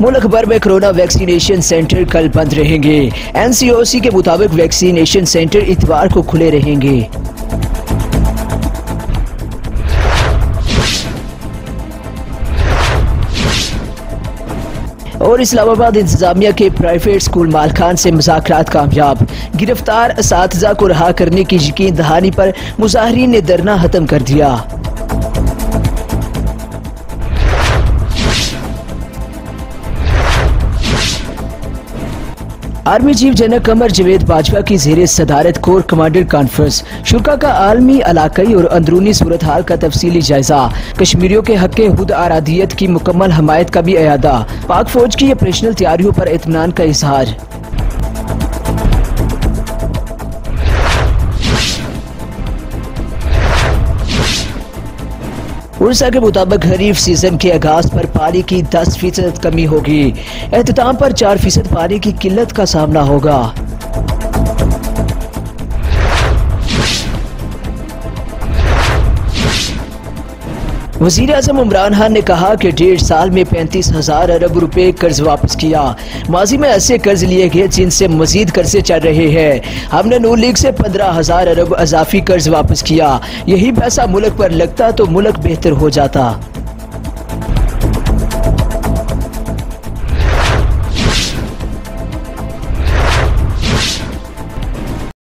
मुल्क भर में कोरोना वैक्सीनेशन सेंटर कल बंद रहेंगे एनसीओसी के मुताबिक वैक्सीनेशन सेंटर इतवार को खुले रहेंगे। और इस्लामाबाद इंतजामिया के प्राइवेट स्कूल मालखान से मुजाकर कामयाब। गिरफ़्तार इस को रहा करने की यकीन दहानी पर मुजाहरीन ने धरना खत्म कर दिया। Army chief general Qamar Javed Bajwa की जेर सदारत कोर कमांडर कॉन्फ्रेंस। शुरा का आलमी इलाकई और अंदरूनी सूरत हाल का तफसीली जायजा। कश्मीरियों के हक हद आराधियत की मुकम्मल हमायत का भी अदा पाक फौज की ऑपरेशनल तैयारियों आरोप इतमान का इजहार। उर्सा के मुताबिक खरीफ सीज़न के आगाज़ पर पानी की 10 फ़ीसद कमी होगी। एहतमाम पर 4 फ़ीसद पानी की किल्लत का सामना होगा। वज़ीर अजम इमरान खान ने कहा कि डेढ़ साल में पैंतीस हज़ार अरब रुपए कर्ज वापस किया। माजी में ऐसे कर्ज लिए गए जिनसे मजीद कर्जे चल रहे हैं। हमने नू लीग से पंद्रह हज़ार अरब अजाफी कर्ज वापस किया। यही पैसा मुल्क पर लगता तो मुल्क बेहतर हो जाता।